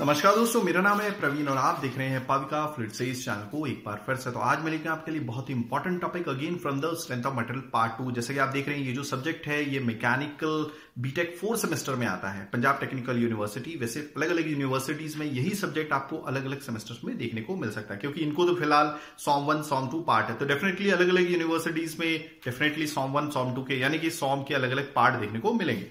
नमस्कार दोस्तों, मेरा नाम है प्रवीण और आप देख रहे हैं पाविका फ्लूड से इस चैनल को एक बार फिर से। तो आज मैं लेकर आपके लिए बहुत ही important topic again from the strength of material part two जैसे कि आप देख रहे हैं, ये जो सब्जेक्ट है, ये मैकेनिकल बीटेक फोर सेमेस्टर में आता है। पंजाब टेक्निकल यूनिवर्सिटी वैसे अलग अलग यूनिवर्सिटीज में यही सब्जेक्ट आपको अलग अलग सेमेस्टर्स में देखने को मिल सकता है, क्योंकि इनको तो फ़िलहाल sem one sem two part है। तो डेफिनेटली अलग अलग यूनिवर्सिटीज में definitely sem one sem two के, यानी कि सॉम के अलग अलग पार्ट देखने को मिलेंगे।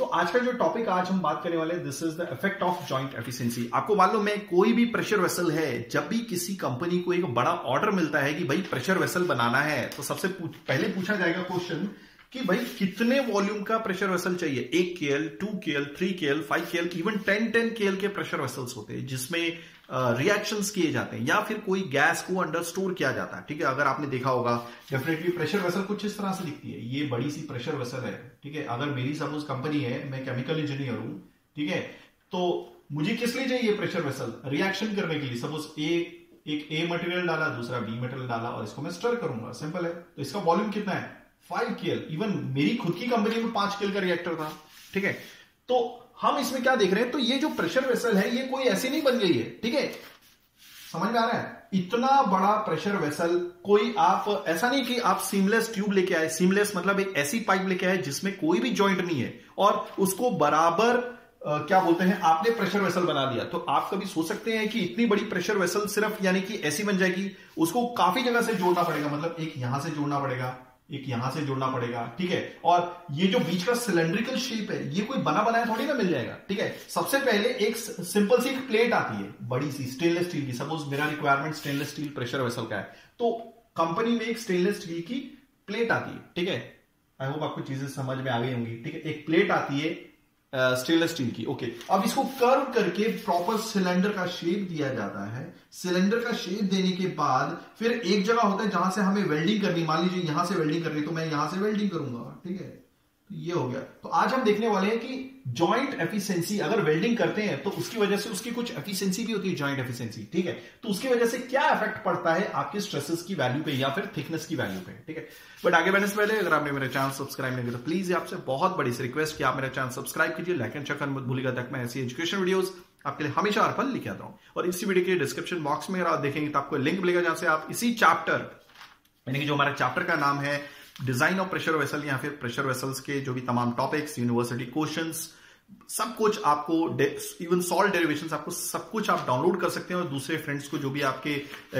तो आज का जो टॉपिक आज हम बात करने वाले this is the effect of joint efficiency आपको मालूम है कोई भी प्रेशर वेसल है जब भी किसी कंपनी को एक बड़ा ऑर्डर मिलता है कि भाई प्रेशर वेसल बनाना है तो सबसे पूछ, पहले पूछा जाएगा क्वेश्चन कि भाई कितने वॉल्यूम का प्रेशर वेसल चाहिए? एक KL, two KL, three KL, five KL, even ten ten KL के प्रेशर वेसल्स होते हैं, जिसमें रिएक्शंस किए जाते हैं, या फिर कोई गैस को अंडर स्टोर किया जाता है, ठीक है? अगर आपने देखा होगा डेफिनेटली प्रेशर वेसल कुछ इस तरह से दिखती है। ये बड़ी सी प्रेशर वेसल है, ठीक है? अगर मेरी सपोज़ कंपनी है, मैं केमिकल इंजीनियर हूँ, ठीक है? तो मुझे किस लिए चाहिए प्रेशर वेसल रिएक्शन करने के लिए। सपोज़ ए एक ए मटेरियल डाला, दूसरा बी मटेरियल डाला, और इसको मैं स्टर करूँगा। सिंपल है। तो इसका वॉल्यूम कितना है? फाइव केएल इवन मेरी खुद की कंपनी में पाँच केएल का रिएक्टर था ठीक है? तो हम इसमें क्या देख रहे हैं? तो ये जो प्रेशर वेसल है ये कोई ऐसी नहीं बन गई है ठीक है? समझ में आ रहा है? इतना बड़ा प्रेशर वेसल कोई आप ऐसा नहीं कि आप सीमलेस ट्यूब लेके आए सीमलेस मतलब एक ऐसी पाइप लेके आए जिसमें कोई भी जॉइंट नहीं है और उसको बराबर आ, क्या बोलते हैं आपने प्रेशर वेसल बना दिया। तो आप कभी सोच सकते हैं कि इतनी बड़ी प्रेशर वेसल सिर्फ़ यानी कि ऐसी बन जाएगी उसको काफ़ी जगह से जोड़ना पड़ेगा मतलब एक यहाँ से जोड़ना पड़ेगा एक यहाँ से जोड़ना पड़ेगा, ठीक है? और ये जो बीच का सिलेंड्रिकल शेप है, ये कोई बना बनाया थोड़ी ना मिल जाएगा, ठीक है? सबसे पहले एक सिंपल सी एक प्लेट आती है, बड़ी सी स्टेनलेस स्टील की। सपोज़ मेरा requirement stainless steel pressure vessel का है। तो कंपनी में एक स्टेनलेस स्टील की प्लेट आती है, ठीक है? आई होप आपको चीज़ें समझ में आ गई होंगी, ठीक है? एक प्लेट आती है स्टेनलेस स्टील की ओके okay. अब इसको कर्व करके प्रॉपर सिलेंडर का शेप दिया जाता है। सिलेंडर का शेप देने के बाद फिर एक जगह होता है जहाँ से हमें वेल्डिंग करनी। मान लीजिए यहाँ से वेल्डिंग करनी तो मैं यहाँ से वेल्डिंग करूँगा, ठीक है? ये हो गया। तो आज हम देखने वाले हैं कि जॉइंट एफिशिएंसी अगर वेल्डिंग करते हैं तो उसकी वजह से उसकी कुछ एफिशिएंसी भी होती है जॉइंट एफिशिएंसी ठीक है? तो उसकी वजह से क्या इफ़ेक्ट पड़ता है आपके स्ट्रेसेस की वैल्यू पे या फिर थिकनेस की वैल्यू पे, ठीक है? बट आगे बढ़ने से पहले, अगर आपने मेरा चैनल सब्सक्राइब नहीं किया तो प्लीज़ आपसे बहुत बड़ी सी रिक्वेस्ट कि आप मेरा चैनल सब्सक्राइब कीजिए लाइक एंड चेक मत भूलिएगा तक मैं ऐसी एजुकेशन वीडियोस आपके लिए हमेशा हर पल लिखे आता हूँ। और इसी वीडियो के डिस्क्रिप्शन बॉक्स में अगर आप देखेंगे तो आपको लिंक मिलेगा जहाँ से आप इसी चैप्टर यानी कि जो हमारा चैप्टर का नाम है डिज़ाइन ऑफ़ प्रेशर वेसल या फिर प्रेशर वेसल्स के जो भी तमाम टॉपिक्स यूनिवर्सिटी क्वेश्चंस सब कुछ आपको इवन सॉल्व डेरिवेशन आपको सब कुछ आप डाउनलोड कर सकते हैं और दूसरे फ्रेंड्स को जो भी आपके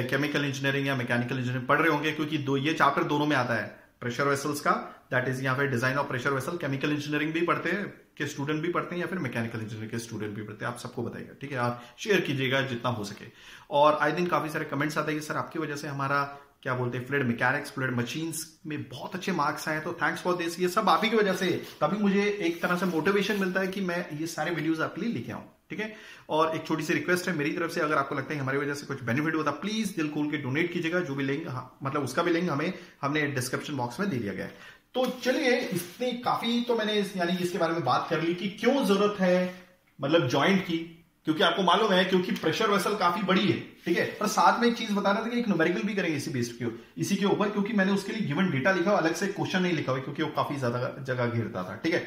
केमिकल इंजीनियरिंग या मैकेनिकल इंजीनियरिंग पढ़ रहे होंगे, क्योंकि दो, ये चैप्टर दोनों में आता है प्रेशर वेसल्स का दैट इज़ यहाँ पे design of pressure vessel chemical engineering भी पढ़ते हैं, के स्टूडेंट भी पढ़ते हैं या फिर मैकेनिकल इंजीनियरिंग के स्टूडेंट भी पढ़ते हैं, आप सबको बताइएगा, ठीक है, आप शेयर कीजिएगा जितना हो सके। और आई दिन काफ़ी सारे कमेंट्स आते हैं कि सर आपकी वजह से हमारा क्या बोलते हैं फ्लड मैकेनिक्स फ्लड मशीन्स में बहुत अच्छे मार्क्स आए तो थैंक्स फॉर दिस ये सब आप ही की वजह से तभी मुझे एक तरह से मोटिवेशन मिलता है कि मैं ये सारे वीडियोस आपके लिए लेके आऊँ ठीक है? और एक छोटी सी रिक्वेस्ट है मेरी तरफ़ से अगर आपको लगता है हमारी वजह से कुछ बेनिफिट होता प्लीज़ दिल खोल के डोनेट कीजिएगा जो भी लिंक हाँ, मतलब उसका भी लिंक हमें हमने डिस्क्रिप्शन बॉक्स में दे दिया गया है। तो चलिए इतनी काफ़ी तो मैंने यानी इसके बारे में बात कर ली कि क्यों ज़रूरत है मतलब ज्वाइंट की क्योंकि आपको मालूम है, क्योंकि प्रेशर वेसल काफ़ी बड़ी है, ठीक है? पर साथ में एक चीज़ बता रहा था कि एक न्यूमेरिकल भी करेंगे इसी बेस्ड के इसी के ऊपर, क्योंकि मैंने उसके लिए गिवन डेटा लिखा अलग से क्वेश्चन नहीं लिखा हुआ, क्योंकि वो काफ़ी ज़्यादा जगह घेरता था, ठीक है?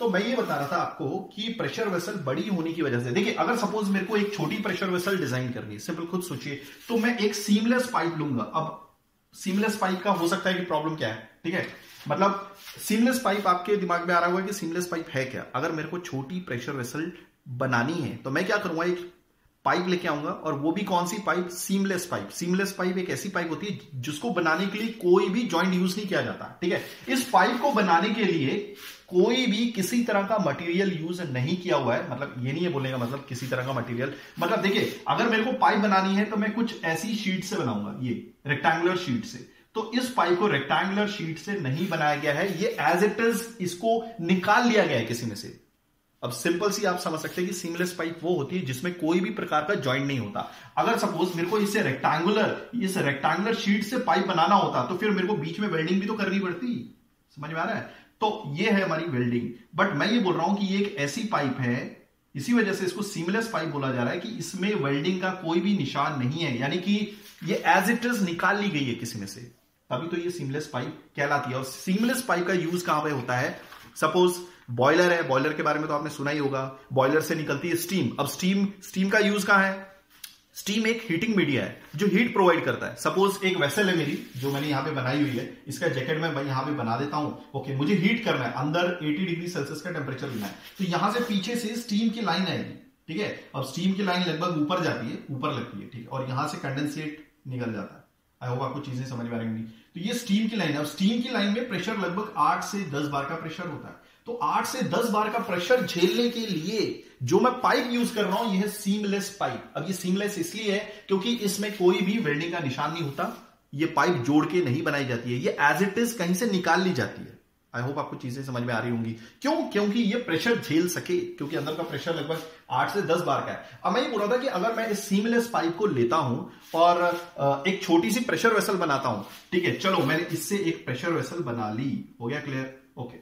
तो मैं ये बता रहा था आपको कि प्रेशर वेसल बड़ी होने की वजह से, देखिए, अगर सपोज़ मेरे को एक छोटी प्रेशर वेसल डिज़ाइन करनी है सिंपल खुद सोचिए तो मैं एक सीमलेस पाइप लूँगा। अब सीमलेस पाइप का हो सकता है कि प्रॉब्लम क्या है, ठीक है? मतलब सीमलेस पाइप आपके दिमाग में आ रहा होगा कि सीमलेस पाइप है क्या? अगर मेरे को छोटी प्रेशर वेसल बनानी है। तो मैं क्या करूँगा, एक पाइप लेके आऊँगा और वो भी कौन सी pipe? Seamless pipe seamless pipe एक ऐसी पाइप होती है जिसको बनाने के लिए कोई भी जॉइंट यूज़ नहीं किया जाता, ठीक है? इस पाइप को बनाने के लिए कोई भी किसी तरह का मटेरियल यूज़ नहीं किया हुआ है। मतलब ये नहीं है बोलेगा मतलब किसी तरह का मटेरियल मतलब देखिए, अगर मेरे को पाइप बनानी है तो मैं कुछ ऐसी शीट से बनाऊँगा, ये रेक्टेंगुलर शीट से। तो इस पाइप को रेक्टेंगुलर शीट से नहीं बनाया गया है। ये एज इट इज़ इसको निकाल लिया गया है किसी में से। अब सिंपल सी आप समझ सकते हैं कि सीमलेस पाइप वो होती है जिसमें कोई भी प्रकार का ज्वाइंट नहीं होता। अगर सपोज़ मेरे को इसे रेक्टेंगुलर इस रेक्टेंगुलर शीट से पाइप बनाना होता तो फिर मेरे को बीच में वेल्डिंग भी तो करनी पड़ती। समझ में आ रहा है? तो ये है हमारी वेल्डिंग बट मैं ये बोल रहा हूँ कि ये एक ऐसी पाइप है, इसी वजह से इसको सीमलेस पाइप बोला जा रहा है कि इसमें वेल्डिंग का कोई भी निशान नहीं है। यानी कि ये एज इट इज़ निकाल ली गई है किसी में से। तभी तो ये सीमलेस पाइप कहलाती है। और सीमलेस पाइप का यूज़ कहाँ पे होता है? सपोज़ बॉयलर है, बॉयलर के बारे में तो आपने सुना ही होगा। बॉयलर से निकलती है स्टीम अब स्टीम स्टीम का यूज़ कहाँ है? स्टीम एक हीटिंग मीडिया है, जो हीट प्रोवाइड करता है। सपोज़ एक वेसल है मेरी, जो मैंने यहाँ पे बनाई हुई है। इसका जैकेट में मैं यहाँ पे बना देता हूँ। ओके मुझे हीट करना है। अंदर 80 डिग्री सेल्सियस का टेम्परेचर लेना है। तो यहाँ से पीछे से स्टीम की लाइन आएगी। ठीक है? अब स्टीम की लाइन लगभग ऊपर जाती है, ऊपर लगती है। ठीक है? और यहाँ से कंडेंसेट निकल जाता है। आई होप आपको चीज़ें समझ में आ रही तो ये स्टीम की लाइन है। अब स्टीम की लाइन में प्रेशर लगभग आठ से दस बार का प्रेशर होता है। तो आठ से दस बार का प्रेशर झेलने के लिए जो मैं पाइप यूज़ कर रहा हूँ, यह सीमलेस पाइप अब ये सीमलेस इसलिए है क्योंकि इसमें कोई भी वेल्डिंग का निशान नहीं होता। ये पाइप जोड़ के नहीं बनाई जाती है। ये एज इट इज़ कहीं से निकाल ली जाती है। आई होप आपको चीज़ें समझ में आ रही होंगी। क्यों? क्योंकि ये प्रेशर झेल सके, क्योंकि अंदर का प्रेशर लगभग आठ से दस बार का है। अब मैं ये बोल रहा था कि अगर मैं इस सीमलेस पाइप को लेता हूँ और एक छोटी सी प्रेशर वेसल बनाता हूँ, ठीक है? चलो, मैंने इससे एक प्रेशर वेसल बना ली। हो गया क्लियर ओके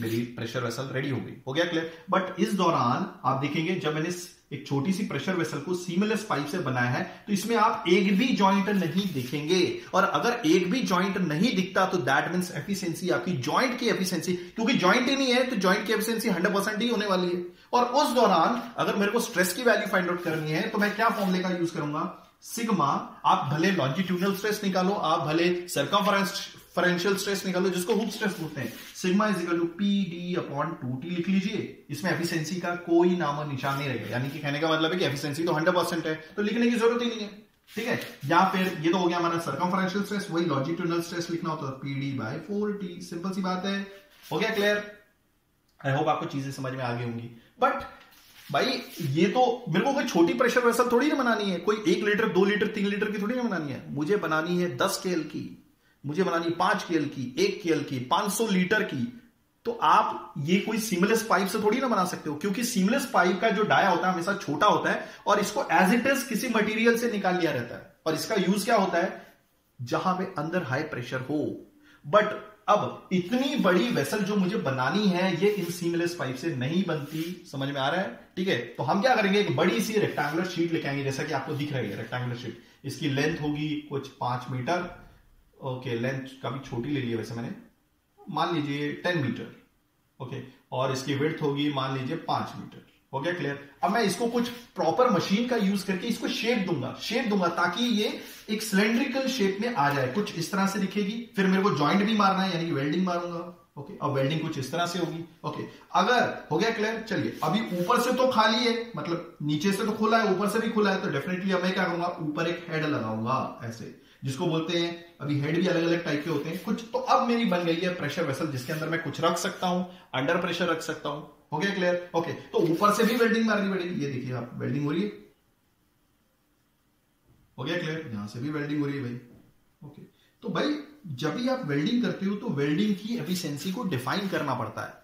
मेरी प्रेशर वेसल रेडी हो गई। हो गया क्लियर बट इस दौरान आप देखेंगे, जब मैंने एक छोटी सी प्रेशर वेसल को सीमलेस पाइप से बनाया है तो इसमें आप एक भी जॉइंट नहीं देखेंगे। और अगर एक भी जॉइंट नहीं दिखता तो दैट मीन एफिशिएंसी आपकी जॉइंट की एफिशिएंसी क्योंकि जॉइंट ही नहीं है तो जॉइंट की एफिशिएंसी हंड्रेड ही होने वाली है। और उस दौरान अगर मेरे को स्ट्रेस की वैल्यू फाइंड आउट करनी है तो मैं क्या फॉर्मुले का यूज़ करूँगा? सिग्मा आप भले लॉन्जिट्यूडनल स्ट्रेस निकालो, आप भले सरकमफरेंस फरेंशियल स्ट्रेस निकालो जिसको हुक स्ट्रेस बोलते हैं। Sigma is equal to P D upon two T लिख लीजिए। इसमें एफिशिएंसी का कोई नाम और निशान नहीं रहेगा। यानी कि कहने का मतलब है कि एफिशिएंसी तो हंड्रेड परसेंट है तो लिखने की ज़रूरत ही नहीं है। ठीक है? या फिर ये तो हो गया हमारा सरकमफरेंशियल स्ट्रेस वही लॉन्जिट्यूडनल स्ट्रेस लिखना होता है P D by four T simple सी बात है। हो गया क्लियर आई होप आपको चीज़ें समझ में आ गई होंगी। बट भाई, ये तो मेरे को कोई छोटी प्रेशर वेसल थोड़ी ना बनानी है। कोई एक लीटर दो लीटर तीन लीटर की थोड़ी ना बनानी है। मुझे बनानी है दस केल की। मुझे बनानी पाँच केल की, एक केल की, पाँच सौ लीटर की तो आप ये कोई सीमलेस पाइप से थोड़ी ना बना सकते हो, क्योंकि सीमलेस पाइप का जो डाया होता है हमेशा छोटा होता है और इसको एज इट इज़ किसी मटेरियल से निकाल लिया रहता है। और इसका यूज़ क्या होता है? जहाँ पे अंदर हाई प्रेशर हो। बट अब इतनी बड़ी वेसल जो मुझे बनानी है, ये इन सीमलेस पाइप से नहीं बनती। समझ में आ रहा है? ठीक है? तो हम क्या करेंगे? एक बड़ी सी रेक्टेंगुलर शीट लेके आएँगे जैसा कि आपको दिख रही है रेक्टेंगुलर शीट इसकी लेंथ होगी कुछ पाँच मीटर ओके लेंथ काफ़ी छोटी ले ली है वैसे मैंने। मान लीजिए टेन मीटर ओके और इसकी विड्थ होगी मान लीजिए पाँच मीटर हो गया क्लियर अब मैं इसको कुछ प्रॉपर मशीन का यूज़ करके इसको शेप दूँगा। शेप दूँगा ताकि ये एक सिलेंड्रिकल शेप में आ जाए। कुछ इस तरह से दिखेगी। फिर मेरे को ज्वाइंट भी मारना है, यानी कि वेल्डिंग मारूँगा। ओके अब वेल्डिंग कुछ इस तरह से होगी। ओके अगर, हो गया क्लियर चलिए, अभी ऊपर से तो खाली है मतलब नीचे से तो खुला है, ऊपर से भी खुला है तो डेफिनेटली अब मैं क्या करूँगा? ऊपर एक हेड लगाऊँगा, ऐसे। जिसको बोलते हैं, अभी हेड भी अलग अलग टाइप के होते हैं। कुछ तो अब मेरी बन गई है प्रेशर वेसल जिसके अंदर मैं कुछ रख सकता हूँ अंडर प्रेशर रख सकता हूँ। हो गया क्लियर ओके तो ऊपर से भी वेल्डिंग मारनी पड़ेगी ये देखिए आप वेल्डिंग हो रही है? हो गया क्लियर यहाँ से भी वेल्डिंग हो रही है भाई। ओके तो भाई, जब भी आप वेल्डिंग करते हो तो वेल्डिंग की एफिशिएंसी को डिफाइन करना पड़ता है।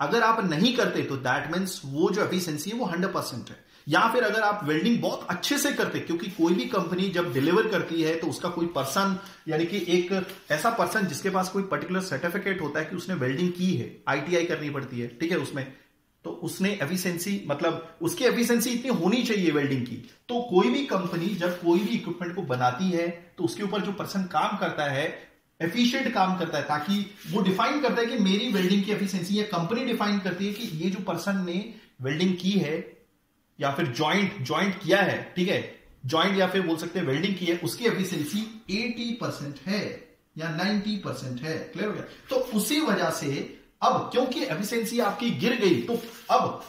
अगर आप नहीं करते तो दैट मीन्स वो जो एफिशिएंसी है, वो हंड्रेड परसेंट है। या फिर अगर आप वेल्डिंग बहुत अच्छे से करते, क्योंकि कोई भी कंपनी जब डिलीवर करती है तो उसका कोई पर्सन, यानी कि एक ऐसा पर्सन जिसके पास कोई पर्टिकुलर सर्टिफिकेट होता है कि उसने वेल्डिंग की है आईटीआई करनी पड़ती है, ठीक है, उसमें। तो उसने एफिशिएंसी मतलब उसकी एफिशिएंसी इतनी होनी चाहिए वेल्डिंग की। तो कोई भी कंपनी जब कोई भी इक्विपमेंट को बनाती है तो उसके ऊपर जो पर्सन काम करता है एफिशिएंट काम करता है, ताकि वो डिफाइन करता है कि मेरी वेल्डिंग की एफिशिएंसी या कंपनी डिफाइन करती है कि ये जो पर्सन ने वेल्डिंग की है या फिर ज्वाइंट ज्वाइंट किया है, ठीक है? ज्वाइंट या फिर बोल सकते हैं वेल्डिंग की है, उसकी एफिशिएंसी 80 परसेंट है या 90 परसेंट है। क्लियर हो गया? तो उसी वजह से अब क्योंकि एफिशियंसी आपकी गिर गई तो अब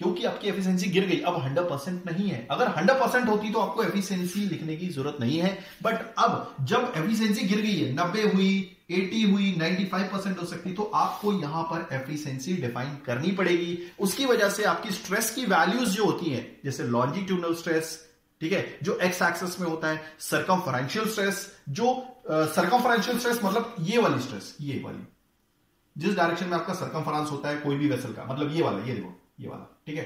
क्योंकि आपकी एफिशिएंसी गिर गई। अब 100 परसेंट नहीं है। अगर 100 परसेंट होती तो आपको एफिशिएंसी लिखने की ज़रूरत नहीं है। बट अब जब एफिशिएंसी गिर गई है 90 हुई 80 हुई 95 परसेंट हो सकती तो आपको यहाँ पर एफिशिएंसी डिफाइन करनी पड़ेगी। उसकी वजह से आपकी स्ट्रेस की वैल्यूज़ जो होती है, जैसे लॉन्जिट्यूडनल स्ट्रेस ठीक है, जो एक्स एक्सेस में होता है सरकमफरेंशियल स्ट्रेस जो सरकमफरेंशियल स्ट्रेस मतलब ये वाली स्ट्रेस ये वाली। जिस डायरेक्शन में आपका सरकमफरेंस होता है, कोई भी वेसल का मतलब ये वाला, ये देखो, ये वाला। ठीक है?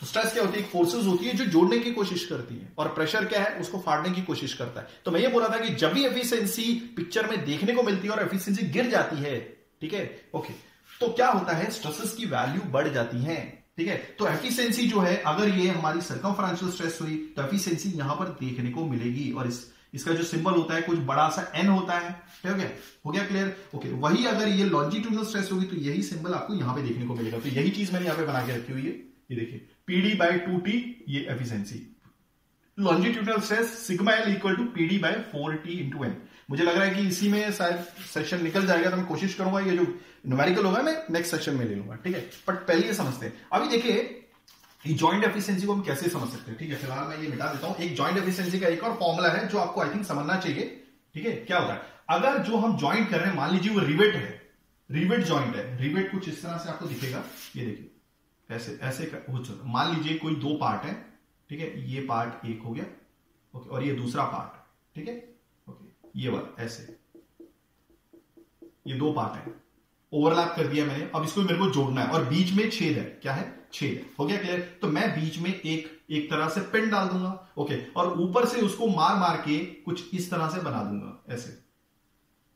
तो स्ट्रेस क्या होती है? फोर्सेस होती है जो जोड़ने की कोशिश करती है। और प्रेशर क्या है? उसको फाड़ने की कोशिश करता है। तो मैं ये बोल रहा था कि जब भी एफिशिएंसी पिक्चर में देखने को मिलती है और एफिशिएंसी गिर जाती है, ठीक है? ओके तो क्या होता है? स्ट्रेसेस की वैल्यू बढ़ जाती है, ठीक है? तो एफिशिएंसी जो है, अगर ये हमारी सरकमफ्रेंशियल स्ट्रेस हुई तो एफिशिएंसी यहाँ पर देखने को मिलेगी। और इस इसका जो सिंबल होता है, कुछ बड़ा सा एन होता है, ठीक है? हो गया क्लियर ओके वही अगर ये लॉन्जिट्यूडनल स्ट्रेस होगी तो यही सिंबल आपको यहाँ पे देखने को मिलेगा। तो यही चीज़ मैंने यहाँ पे बना के रखी हुई है। ये देखिए पीडी बाय टू टी ये efficiency longitudinal stress sigma L equal to PD by four T into N मुझे लग रहा है कि इसी में शायद सेक्शन निकल जाएगा तो मैं कोशिश करूँगा, ये जो न्यूमेरिकल होगा, मैं नेक्स्ट सेक्शन में ले लूँगा, ठीक है? बट पहले ये समझते हैं। अभी देखिए जॉइंट एफिशिएंसी को हम कैसे समझ सकते हैं? ठीक है, फ़िलहाल मैं ये मिटा देता हूँ। एक जॉइंट एफिशिएंसी का एक और फॉर्मूला है जो आपको आई थिंक समझना चाहिए। ठीक है, क्या होता है? अगर जो हम ज्वाइंट कर रहे हैं, मान लीजिए वो रिवेट है रिवेट ज्वाइंट है रिवेट कुछ इस तरह से आपको दिखेगा। ये देखिए, ऐसे ऐसे मान लीजिए कोई दो पार्ट है, ठीक है, ये पार्ट एक हो गया, ओके, और ये दूसरा पार्ट ठीक है, ओके, ये वाला, ऐसे। ये दो पार्ट है। ओवरलैप कर दिया मैंने, अब इसको मेरे को जोड़ना है, और बीच में छेद है, क्या है? छेद हो गया क्लियर तो मैं बीच में एक एक तरह से पिन डाल दूँगा ओके और ऊपर से उसको मार मार के कुछ इस तरह से बना दूँगा, ऐसे।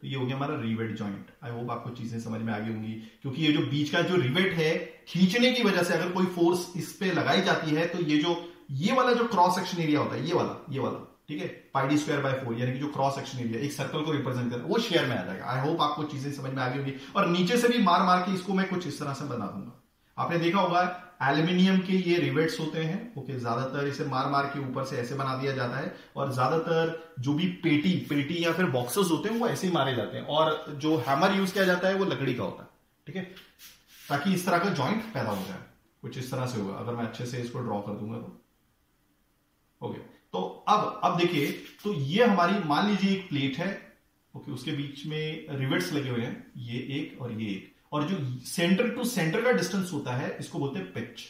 तो ये हो गया हमारा रिवेट जॉइंट आई होप आपको चीज़ें समझ में आ गई होंगी, क्योंकि ये जो बीच का जो रिवेट है, खींचने की वजह से अगर कोई फोर्स इस पे लगाई जाती है तो ये जो, ये वाला जो क्रॉस सेक्शन एरिया होता है, ये वाला ये वाला, ठीक है? पाइडी स्क्वायर बाय फोर यानी कि जो क्रॉस सेक्शन एरिया एक सर्कल को रिप्रेजेंट कर, वो शेयर में आ जाएगा। आई होप आपको चीज़ें समझ में आ गई होगी। और नीचे से भी मार मार के इसको मैं कुछ इस तरह से बना दूँगा। आपने देखा होगा एल्यूमिनियम के ये रिवेट्स होते हैं, ओके, ज़्यादातर इसे मार मार के ऊपर से ऐसे बना दिया जाता है, और ज़्यादातर जो भी पेटी पेटी या फिर बॉक्सेस होते हैं, वो ऐसे ही मारे जाते हैं, और जो हैमर यूज़ किया जाता है, वो लकड़ी का होता है, ठीक है? ताकि इस तरह का ज्वाइंट पैदा हो जाए, कुछ इस तरह से होगा, अगर मैं अच्छे से इसको ड्रॉ कर दूँगा तो। ओके तो अब अब देखिए तो ये हमारी, मान लीजिए एक प्लेट है, ओके, उसके बीच में रिवेट्स लगे हुए हैं, ये एक और ये एक। और जो सेंटर टू सेंटर का डिस्टेंस होता है, इसको बोलते हैं पिच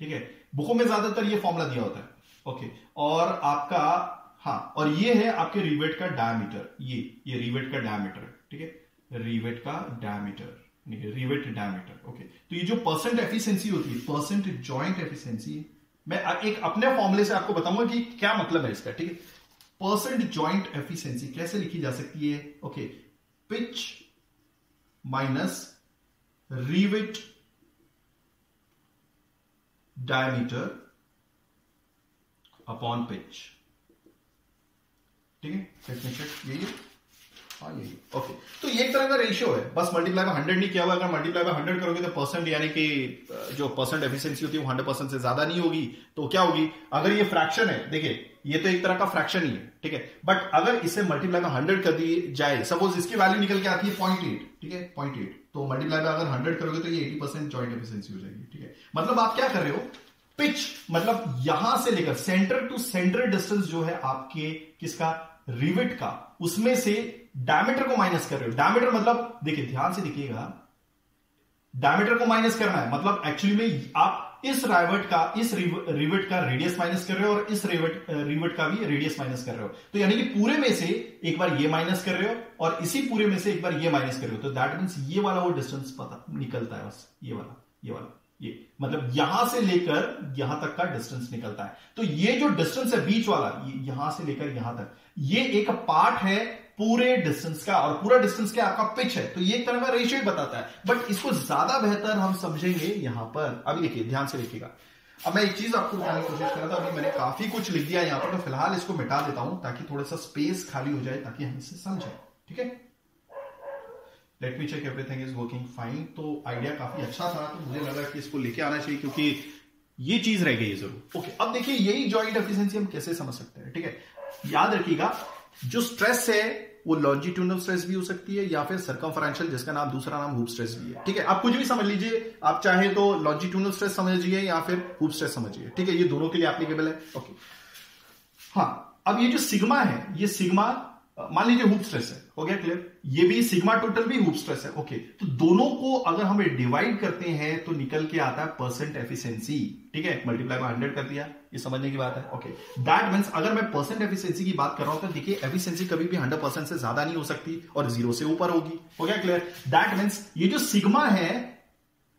ठीक है? बुकों में ज़्यादातर ये फॉर्मुला दिया होता है। ओके और आपका हाँ और ये है आपके रिवेट का डायमीटर ये ये रिवेट का डायमीटर ठीक है? रिवेट का डायमीटर रिवेट डायमीटर ओके तो ये जो परसेंट एफिशिएंसी होती है परसेंट जॉइंट एफिशिएंसी मैं एक अपने फॉर्मूले से आपको बताऊँगा कि क्या मतलब है इसका, ठीक है? परसेंट जॉइंट एफिशिएंसी कैसे लिखी जा सकती है? Okay pitch minus rivet diameter upon pitch. ठीक है? यही है हाँ यही ओके तो ये एक तरह का रेशियो है। बस मल्टीप्लाई बाय हंड्रेड नहीं किया हुआ। अगर मल्टीप्लाई बाय हंड्रेड करोगे तो परसेंट यानी कि जो परसेंट एफिशिएंसी होती है वो हंड्रेड परसेंट से ज़्यादा नहीं होगी। तो क्या होगी? अगर ये फ्रैक्शन है, देखिए ये तो एक तरह का फ्रैक्शन ही है, ठीक है? बट अगर इसे मल्टीप्लाई में हंड्रेड कर दी जाए सपोज़ इसकी वैल्यू निकल के आती है पॉइंट एट ठीक है? पॉइंट एट तो मल्टीप्लाई अगर हंड्रेड करोगे तो ये एटी परसेंट जॉइंट एफिशिएंसी हो जाएगी, ठीक है? मतलब आप क्या कर रहे हो? पिच मतलब यहाँ से लेकर सेंटर टू सेंटर डिस्टेंस जो है आपके किसका? रिविट का। उसमें से डायमीटर को माइनस कर रहे हो। डायमीटर मतलब देखिए, ध्यान से देखिएगा। डायमीटर को माइनस करना है मतलब एक्चुअली में आप इस राइवट का, इस रिवेट का रेडियस माइनस कर रहे हो और इस रिवेट रिवेट का भी रेडियस माइनस कर रहे हो। तो यानी कि पूरे में से एक बार ये माइनस कर रहे हो और इसी पूरे में से एक बार ये माइनस कर रहे हो। तो दैट मीन्स ये वाला वो डिस्टेंस पता, निकलता है बस, ये वाला ये वाला। ये मतलब यहाँ से लेकर यहाँ तक का डिस्टेंस निकलता है। तो ये जो डिस्टेंस है बीच वाला यहाँ से लेकर यहाँ तक, ये एक पार्ट है पूरे डिस्टेंस का और पूरा डिस्टेंस क्या आपका पिच है। तो ये एक तरह का रेशियो ही बताता है। बट इसको ज़्यादा बेहतर हम समझेंगे यहाँ पर। अभी देखिए, ध्यान से देखिएगा। अब मैं एक चीज़ आपको बताने की कोशिश कर रहा था, अभी मैंने काफ़ी कुछ लिख दिया यहाँ पर तो फ़िलहाल इसको मिटा देता हूँ ताकि थोड़ा सा स्पेस खाली हो जाए, ताकि हम इसे समझें। ठीक है? Let me check everything is working fine तो आइडिया काफ़ी अच्छा था तो मुझे लगा कि इसको लेके आना चाहिए, क्योंकि ये चीज़ रह गई ज़रूर। ओके अब देखिए, यही जॉइंट एफिशिएंसी हम कैसे समझ सकते हैं, ठीक है? याद रखिएगा, जो स्ट्रेस है, वो लॉन्जिट्यूनल स्ट्रेस भी हो सकती है, या फिर सरकमफरेंशियल जिसका नाम, दूसरा नाम हुप स्ट्रेस भी है। ठीक है, आप कुछ भी समझ लीजिए। आप चाहे तो लॉन्जिट्यूनल स्ट्रेस समझिए, या फिर हुप स्ट्रेस समझिए। ठीक है, ये दोनों के लिए एप्लीकेबल है। ओके हाँ अब ये जो सिग्मा है, ये सिग्मा मान लीजिए हुप स्ट्रेस है, हो गया क्लियर ये भी सिग्मा टोटल भी हुप स्ट्रेस है ओके तो दोनों को अगर हम डिवाइड करते हैं तो निकल के आता है परसेंट एफिशिएंसी ठीक है? मल्टीप्लाई बाय हंड्रेड कर दिया, ये समझने की बात है ओके दैट मीन्स अगर मैं परसेंट एफिशिएंसी की बात कर रहा हूँ तो देखिए एफिशिएंसी कभी भी हंड्रेड परसेंट से ज़्यादा नहीं हो सकती और ज़ीरो से ऊपर होगी, हो गया क्लियर दैट मीन्स ये जो सिग्मा है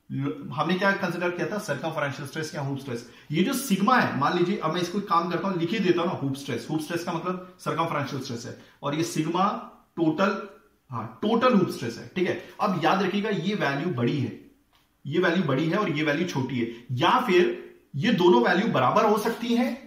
हमने क्या कंसिडर किया था? सर्कमफरेंशियल स्ट्रेस या हुप स्ट्रेस ये जो सिग्मा है, मान लीजिए, अब मैं इसको काम करता हूँ, लिखी देता हूँ ना हुप स्ट्रेस हुप स्ट्रेस का मतलब सर्कमफरेंशियल स्ट्रेस है। और ये सिग्मा टोटल हाँ टोटल हुप स्ट्रेस है, ठीक है? अब याद रखिएगा, ये वैल्यू बड़ी है। ये वैल्यू बड़ी है और ये वैल्यू छोटी है। या फिर ये दोनों वैल्यू बराबर हो सकती है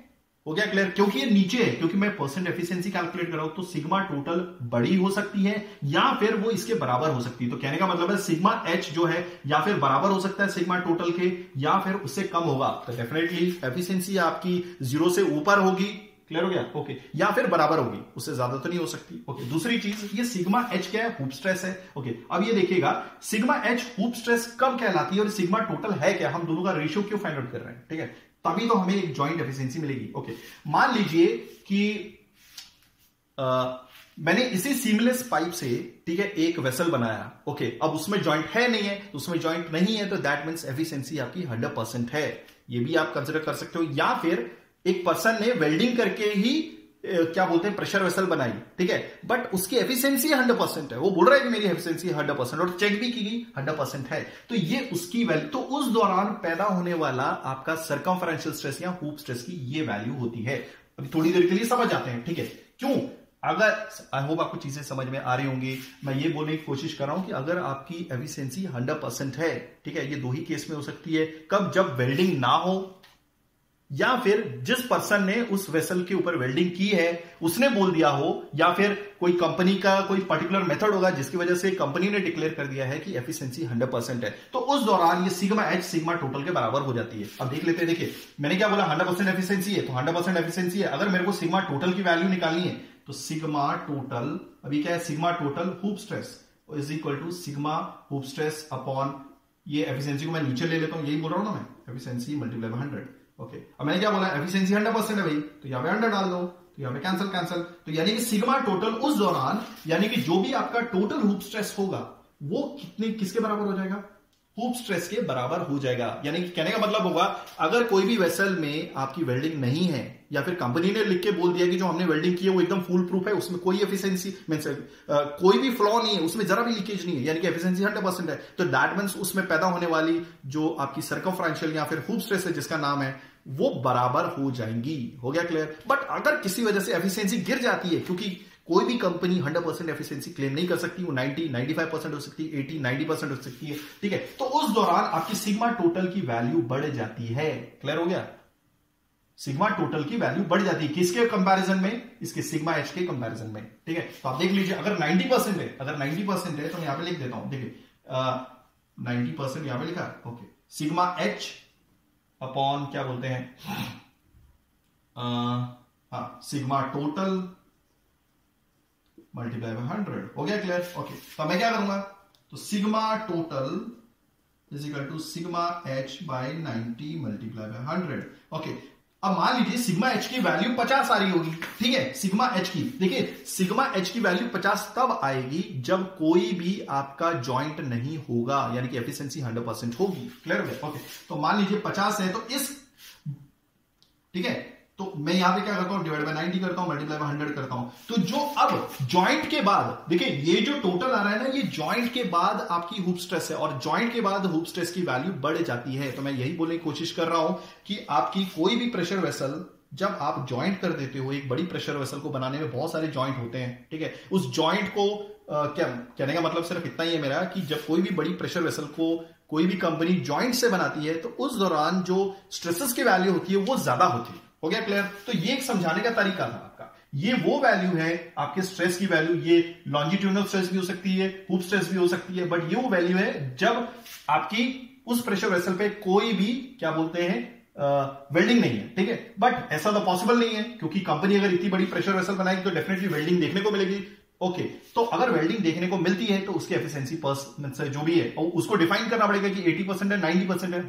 हो गया क्लियर क्योंकि ये नीचे है, क्योंकि मैं परसेंट एफिशिएंसी कैलकुलेट कर रहा हूँ तो सिग्मा टोटल बड़ी हो सकती है, या फिर वो इसके बराबर हो सकती है। तो कहने का मतलब है सिग्मा एच जो है, या फिर बराबर हो सकता है सिग्मा टोटल के, या फिर उससे कम होगा। तो डेफिनेटली एफिशिएंसी आपकी ज़ीरो से ऊपर होगी। क्लियर हो गया? ओके या फिर बराबर होगी। उससे ज़्यादा तो नहीं हो सकती। ओके दूसरी चीज़, ये सिग्मा एच क्या है? हुप स्ट्रेस है। ओके अब ये देखिएगा सिग्मा एच हुप स्ट्रेस कब कहलाती है और सिग्मा टोटल है क्या? हम दोनों का रेशियो क्यों फाइंड आउट कर रहे हैं? ठीक है? तभी तो हमें एक ज्वाइंट एफिशिएंसी मिलेगी। ओके मान लीजिए कि आ, मैंने इसी सीमलेस पाइप से ठीक है एक वेसल बनाया। ओके अब उसमें ज्वाइंट है नहीं है तो उसमें ज्वाइंट नहीं है तो दैट मीन एफिशियंसी आपकी हंड्रेड परसेंट है। ये भी आप कंसिडर कर सकते हो। या फिर एक पर्सन ने वेल्डिंग करके ही क्या बोलते हैं प्रेशर वेसल बनाई ठीक है? बट उसकी एफिशिएंसी हंड्रेड परसेंट है। वो बोल रहा है कि मेरी एफिशिएंसी हंड्रेड परसेंट और चेक भी की गई हंड्रेड परसेंट है। तो ये उसकी वैल्यू तो उस दौरान पैदा होने वाला आपका सरकमफ्रेंशियल स्ट्रेस या हुप स्ट्रेस की ये वैल्यू होती है। अभी थोड़ी देर के लिए समझ आते हैं, ठीक है? क्यों? अगर आई होप आपको चीज़ें समझ में आ रही होंगी। मैं ये बोलने की कोशिश कर रहा हूँ कि अगर आपकी एफिशिएंसी हंड्रेड परसेंट है, ठीक है? ये दो ही केस में हो सकती है। कब? जब वेल्डिंग ना हो या फिर जिस पर्सन ने उस वेसल के ऊपर वेल्डिंग की है, उसने बोल दिया हो, या फिर कोई कंपनी का कोई पर्टिकुलर मेथड होगा जिसकी वजह से कंपनी ने डिक्लेयर कर दिया है कि एफिशिएंसी 100 परसेंट है तो उस दौरान ये सिग्मा एच सिग्मा टोटल के बराबर हो जाती है। अब देख लेते हैं, देखिए, मैंने क्या बोला? 100 परसेंट एफिशिएंसी है तो 100 परसेंट है। अगर मेरे को सिग्मा टोटल की वैल्यू निकालनी है तो सिग्मा टोटल अभी क्या है? Sigma total hoop stress is equal to sigma hoop stress upon ये एफिशिएंसी को मैं नीचे ले लेता हूँ, यही बोल रहा हूँ ना मैं efficiency multiply by hundred okay अब मैंने क्या बोला? एफिशिएंसी हंड्रेड परसेंट है भाई। तो यहाँ पे हंड्रेड डाल दो। तो यहाँ पे कैंसिल कैंसिल तो यानी कि सिग्मा टोटल उस दौरान, यानी कि जो भी आपका टोटल हुप स्ट्रेस होगा, वो कितने, किसके बराबर हो जाएगा? हुप स्ट्रेस के बराबर हो जाएगा। यानी कि कहने का मतलब होगा, अगर कोई भी वेसल में आपकी वेल्डिंग नहीं है, या फिर कंपनी ने लिख के बोल दिया कि जो हमने वेल्डिंग की है, वो एकदम फुल प्रूफ है, उसमें कोई एफिशिएंसी मीन कोई भी फ्लॉ नहीं है, उसमें जरा भी लीकेज नहीं है, यानी कि एफिशिएंसी हंड्रेड परसेंट है तो दैट मीन्स उसमें पैदा होने वाली जो आपकी सर्कमफ्रेंशियल या फिर हुप स्ट्रेस है, जिसका नाम है वो बराबर हो जाएँगी। हो गया क्लियर बट अगर किसी वजह से एफिशिएंसी गिर जाती है, क्योंकि कोई भी कंपनी 100 परसेंट एफिशिएंसी क्लेम नहीं कर सकती, वो 90 95 परसेंट हो सकती है 80 90 परसेंट हो सकती है, ठीक है? तो उस दौरान आपकी सिग्मा टोटल की वैल्यू बढ़ जाती है। क्लियर हो गया? सिग्मा टोटल की वैल्यू बढ़ जाती है। किसके कंपैरिजन में? इसके सिग्मा एच के कंपैरिजन में, ठीक है? तो आप देख लीजिए, अगर 90 परसेंट है, अगर 90 परसेंट है तो मैं यहाँ पे लिख देता हूँ। देखिए नाइनटी परसेंट यहाँ पे लिखा, ओके। सिग्मा एच अपॉन क्या बोलते हैं? हाँ sigma total multiply by hundred हो गया क्लियर ओके तो मैं क्या करूँगा? तो sigma total is equal to sigma H by ninety multiply by hundred okay अब मान लीजिए सिग्मा एच की वैल्यू 50 आ रही होगी, ठीक है? सिग्मा एच की। देखिए, सिग्मा एच की वैल्यू 50 तब आएगी जब कोई भी आपका जॉइंट नहीं होगा, यानी कि एफिशिएंसी 100 परसेंट होगी। क्लियर ओके तो मान लीजिए 50 है तो इस, ठीक है? तो मैं यहाँ पे क्या करता हूँ डिवाइड बाय 90 करता हूँ मल्टीप्लाई बाय 100 करता हूँ। तो जो अब जॉइंट के बाद देखिए ये जो टोटल आ रहा है ना ये जॉइंट के बाद आपकी हुप स्ट्रेस है और जॉइंट के बाद हुप स्ट्रेस की वैल्यू बढ़ जाती है। तो मैं यही बोलने की कोशिश कर रहा हूँ कि आपकी कोई भी प्रेशर वेसल जब आप ज्वाइंट कर देते हो एक बड़ी प्रेशर वेसल को बनाने में बहुत सारे ज्वाइंट होते हैं ठीक है? उस ज्वाइंट को आ, क्या कहने का मतलब सिर्फ़ इतना ही है मेरा कि जब कोई भी बड़ी प्रेशर वेसल को कोई भी कंपनी ज्वाइंट से बनाती है तो उस दौरान जो स्ट्रेसेस की वैल्यू होती है वो ज़्यादा होती है। हो गया क्लियर तो ये एक समझाने का तरीका था आपका। ये वो वैल्यू है आपके स्ट्रेस की वैल्यू ये लॉन्जिट्यूनल स्ट्रेस भी हो सकती है हुप स्ट्रेस भी हो सकती है बट ये वो वैल्यू है जब आपकी उस प्रेशर वेसल पे कोई भी क्या बोलते हैं वेल्डिंग नहीं है ठीक है? बट ऐसा तो पॉसिबल नहीं है क्योंकि कंपनी अगर इतनी बड़ी प्रेशर वेसल बनाएगी तो डेफिनेटली वेल्डिंग देखने को मिलेगी। ओके okay, तो अगर वेल्डिंग देखने को मिलती है तो उसकी एफिशिएंसी जो भी है उसको डिफाइन करना पड़ेगा कि 80 परसेंट है 90 परसेंट है।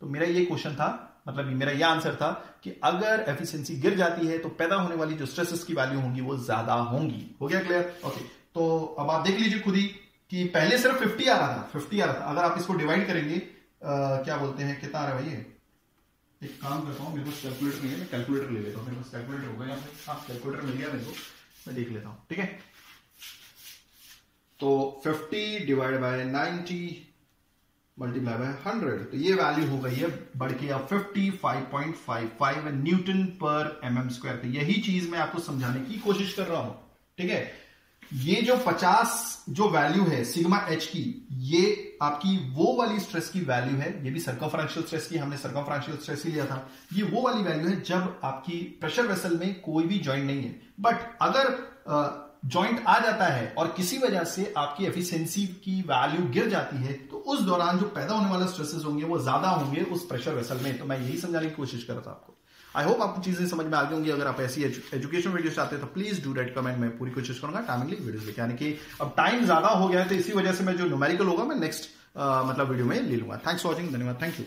तो मेरा ये क्वेश्चन था मतलब मेरा यह आंसर था कि अगर एफिशिएंसी गिर जाती है तो पैदा होने वाली जो स्ट्रेसेस की वैल्यू होंगी वो ज़्यादा होंगी। हो गया क्लियर ओके तो अब आप देख लीजिए खुद ही कि पहले सिर्फ़ 50 आ रहा था 50 आ रहा था। अगर आप इसको डिवाइड करेंगे आ, क्या बोलते हैं कितना आ रहा है भाई ये? एक काम करता हूँ मेरे पास कैलकुलेटर नहीं है मैं कैलकुलेटर ले लेता हूँ। मेरे पास कैलकुलेटर होगा यहाँ पे। हाँ कैलकुलेटर मिल गया मेरे को मैं देख लेता हूँ ठीक है? तो 50 divide by 90 multiply by hundred तो ये वैल्यू हो गई है बढ़ के अब fifty five point five five newton per M M square यही चीज़ मैं आपको समझाने की कोशिश कर रहा हूँ। ठीक है? ये जो 50 जो वैल्यू है सिग्मा एच की, ये आपकी वो वाली स्ट्रेस की वैल्यू है। ये भी सर्कमफ्रेंशियल स्ट्रेस की, हमने सर्कमफ्रेंशियल स्ट्रेस ही लिया था। ये वो वाली वैल्यू है जब आपकी प्रेशर वेसल में कोई भी ज्वाइंट नहीं है। बट अगर ज्वाइंट आ जाता है और किसी वजह से आपकी एफिशिएंसी की वैल्यू गिर जाती है तो उस दौरान जो पैदा होने वाले स्ट्रेसेस होंगे, वो ज़्यादा होंगे उस प्रेशर वेसल में। तो मैं यही समझाने की कोशिश कर रहा था आपको। आई होप आपको चीज़ें समझ में आ गई होंगी। अगर आप ऐसी एजुकेशन वीडियो चाहते हैं तो प्लीज़ डू रेट कमेंट मैं पूरी कोशिश करूँगा टाइमिंगली वीडियो लेके यानी कि। अब टाइम ज़्यादा हो गया है तो इसी वजह से मैं जो न्यूमेरिकल होगा, मैं नेक्स्ट मतलब वीडियो में ले लूँगा। थैंक्स फॉर वॉचिंग धन्यवाद। Thank you